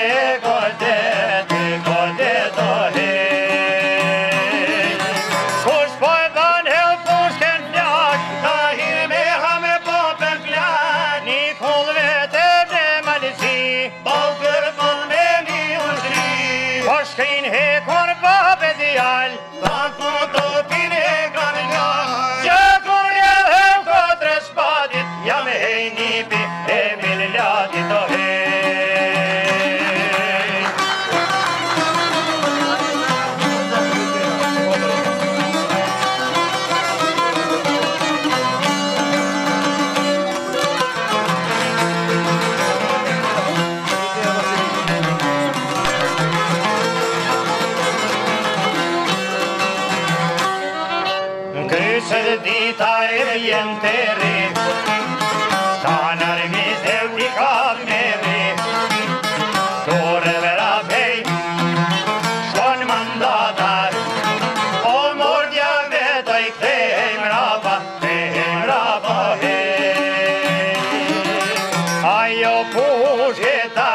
Kështë pojë dhanë helë përshkën të lakë, Ta hirë me ha me popën të lakë, Një kolë vetë e më në malësi, me një ushtëri, Përshkën po hekon po vëpët i alë, Në të të pinë Rosetas.